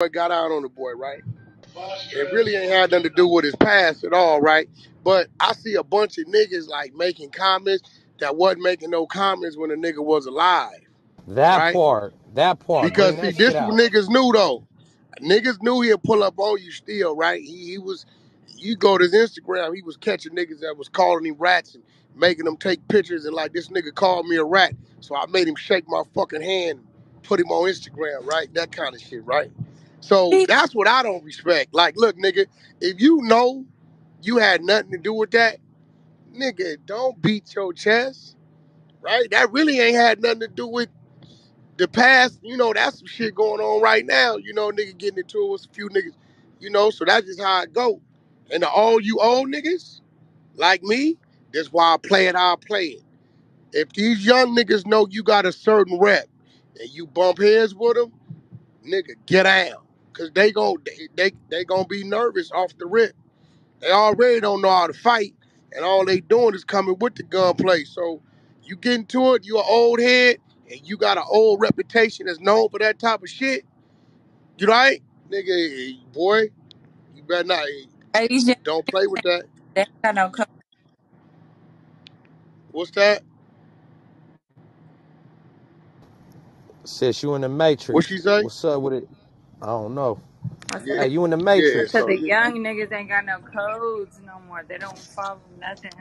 boy got out on the boy, right? It really ain't had nothing to do with his past at all, right? But I see a bunch of niggas like making comments that wasn't making no comments when the nigga was alive, That right? part, that part, Because bring see, that this what out. niggas knew though. Niggas knew he'd pull up on you still, right? He, he was, you go to his Instagram, he was catching niggas that was calling him rats and making them take pictures and like this nigga called me a rat, so I made him shake my fucking hand, put him on Instagram, right? That kind of shit, right? So He, that's what I don't respect. Like, look, nigga, if you know you had nothing to do with that, nigga, don't beat your chest, right? That really ain't had nothing to do with the past, you know, that's some shit going on right now. You know, nigga getting into it with a few niggas, you know, so that's just how it go. And to all you old niggas like me, that's why I play it I play it. If these young niggas know you got a certain rep and you bump heads with them, nigga, get down. Cause they gon' they, they they gonna be nervous off the rip. They already don't know how to fight, and all they doing is coming with the gunplay. So you get into it, you an old head, and you got an old reputation that's known for that type of shit. You right, nigga, boy, you better not. hey, these young Don't play with that. they ain't got no code. What's that? Sis, you in the What Matrix. she say? What's up with it? I don't know. I said, Yeah, Hey, you in the yeah. Matrix. cause So the you, young niggas ain't got no codes no more. They don't follow nothing.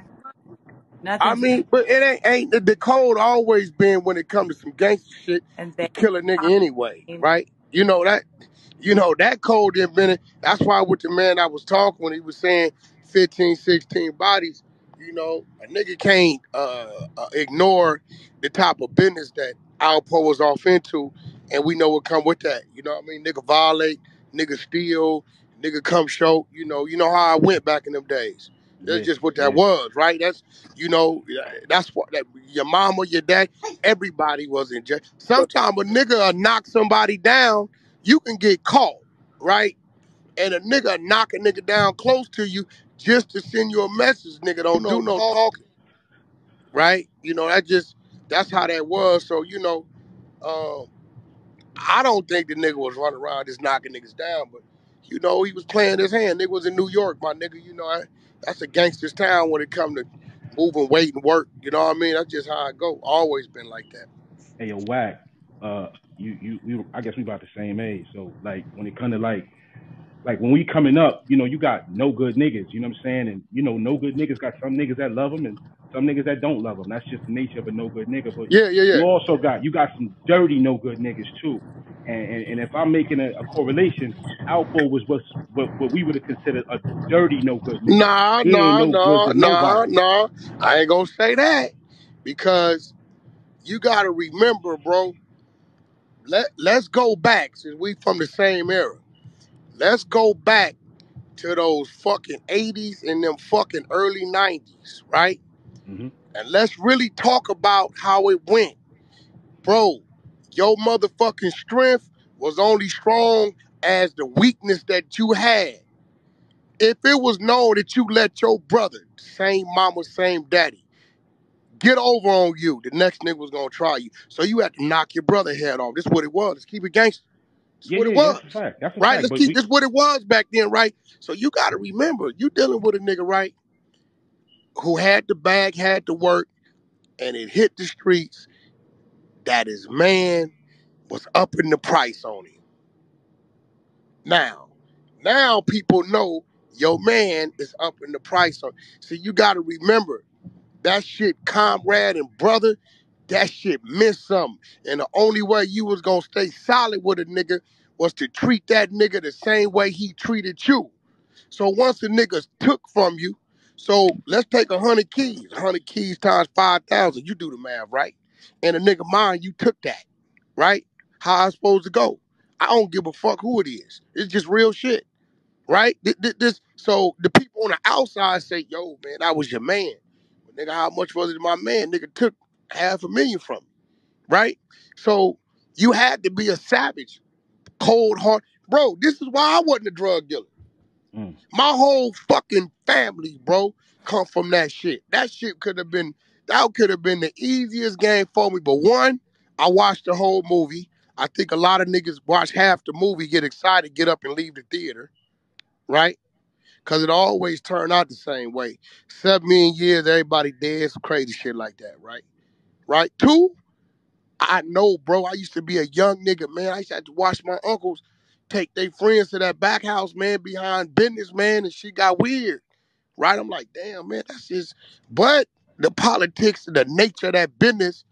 I Nothing's mean, but it ain't ain't the, the code always been when it comes to some gangster shit and to they kill a nigga anyway, ain't right? You know that you know, that code didn't been, that's why with the man I was talking when he was saying 15, 16 bodies, you know, a nigga can't uh, uh, ignore the type of business that Alpo was off into, and we know what come with that. You know what I mean? Nigga violate, nigga steal, nigga come show. You know, you know how I went back in them days. That's Yeah, just what that yeah, was, right? That's you know, that's what that, your mama, your dad, everybody was in jail. Sometimes a nigga knock somebody down you can get caught, right? And a nigga knock a nigga down close to you just to send you a message, nigga. Don't do know, no talking, right? You know, that just that's how that was. So, you know, uh, I don't think the nigga was running around just knocking niggas down, but you know, he was playing his hand. Nigga was in New York, my nigga. You know, I, that's a gangster's town when it come to moving weight and work. You know what I mean? That's just how I go. Always been like that. Hey, yo, Wack. Uh, you, you. I guess we about the same age. So, like, when it come to like, like when we coming up, you know, you got no good niggas. You know what I'm saying? And you know, no good niggas got some niggas that love them and some niggas that don't love them. That's just the nature of a no good nigga. But Yeah, yeah, yeah. you also got you got some dirty no good niggas too. And and, and if I'm making a, a correlation, Alpo was what what, what we would have considered a dirty no good nigga. Nah, He ain't nah, no good nah, to nah, nobody. nah. I ain't gonna say that because you gotta remember, bro. Let Let's go back since we from the same era. Let's go back to those fucking eighties and them fucking early nineties, right? hmm And let's really talk about how it went, bro. Your motherfucking strength was only strong as the weakness that you had. If it was known that you let your brother, same mama, same daddy get over on you. The next nigga was gonna try you. So you had to knock your brother head off. This is what it was. Let's keep it gangster. This is Yeah, what it yeah, that's was. fact. That's Right? fact. Let's keep we this what it was back then, right? So you gotta remember, you dealing with a nigga, right, who had the bag, had to work, and it hit the streets that his man was upping the price on him. Now, now people know your man is upping the price on. So you gotta remember That shit, comrade and brother, that shit meant something. And the only way you was gonna stay solid with a nigga was to treat that nigga the same way he treated you. So once the niggas took from you, so let's take a hundred keys, hundred keys times five thousand. You do the math, right? And a nigga mine, you took that, right? How I supposed to go? I don't give a fuck who it is. It's just real shit right? Th- th- This, so the people on the outside say, "Yo, man, that was your man." But nigga, how much was it my man? Nigga took half a million from right? So you had to be a savage, cold heart, bro. This is why I wasn't a drug dealer. mm, My whole fucking family, bro, come from that shit. That shit could have been that could have been the easiest game for me. But one, I watched the whole movie. I think a lot of niggas watch half the movie, get excited, get up and leave the theater, right? Cause it always turned out the same way. Seven million years, everybody dead, some crazy shit like that, right? Right? Two, I know, bro. I used to be a young nigga, man. I used to have to watch my uncles take their friends to that back house, man, behind business, man, and she got weird. Right? I'm like, damn, man, that's just but the politics, and the nature of that business,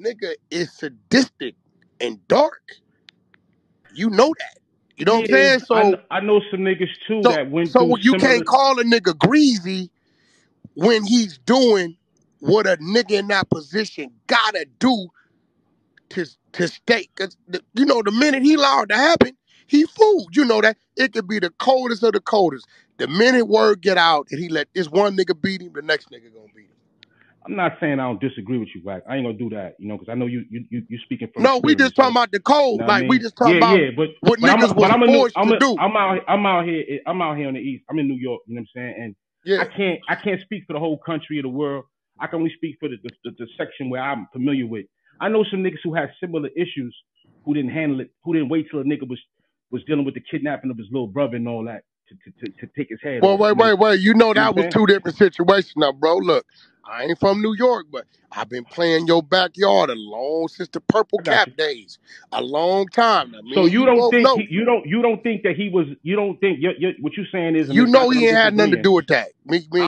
nigga, is sadistic and dark. You know that. You know what I'm saying? I, So kn- I know some niggas too so that went so you can't call a nigga greasy when he's doing what a nigga in that position gotta do to to stay. Cause the, you know the minute he allowed to happen, he fooled. You know that it could be the coldest of the coldest. The minute word get out and he let this one nigga beat him, the next nigga gonna beat him. I'm not saying I don't disagree with you, Wack. I ain't gonna do that, you know, because I know you you you you speaking from No, we just talking So about the you cold. know what I Like we just talking Yeah, about yeah, but what but I'm niggas was I'm a new forced I'm to do. I'm out I'm out here I'm out here on the east. I'm in New York. You know what I'm saying? And I can't I can't speak for the whole country or the world. I can only speak for the the, the, section where I'm familiar with. I know some niggas who had similar issues who didn't handle it, who didn't wait till a nigga was was dealing with the kidnapping of his little brother and all that to to, to, to take his head Well, off. wait, wait, wait. You know you know that what was two different situations now, bro. Look, I ain't from New York, but I've been playing your backyard a long since the purple cap you. days. A long time. Now, me So you you don't think know. he, you don't you don't think that he was you don't think you what you're saying is You know he ain't had nothing to do with that. Me, me